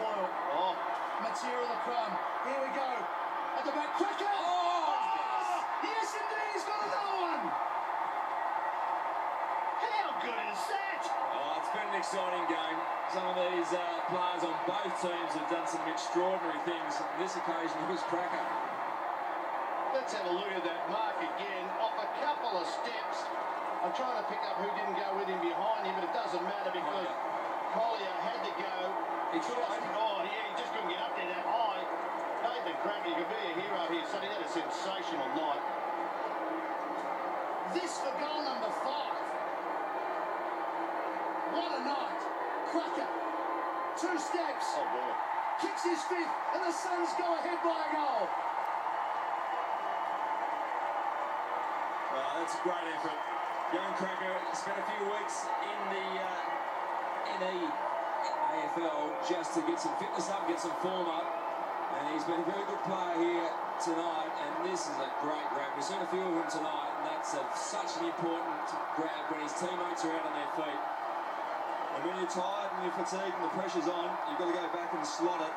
spoil. Oh, Matera the crumb. Here we go. At the back. Cracker! Oh! Yes, indeed. He's got another one. how good is that? Oh, it's been an exciting game. Some of these uh, players on both teams have done some extraordinary things. On This occasion it was Krakouer. Let's have a look at that mark again. Off a couple of steps. I'm trying to pick up who didn't go with him behind him, but it doesn't matter because Collier had to go. He tried. Oh, yeah, he just couldn't get up there that high. Krakouer, you could be a hero here, Sonny. That is a sensational night. This for goal number five. What a night. Cracker. Two steps. Oh, boy. Kicks his fifth. And the Suns go ahead by a goal. Oh, that's a great effort. Young Krakouer spent a few weeks in the uh, NE AFL just to get some fitness up, get some form up. And he's been a very good player here tonight. And this is a great grab. We've seen a few of them tonight, and that's a, such an important grab when his teammates are out on their feet. And when you're tired and you're fatigued and the pressure's on, you've got to go back and slot it.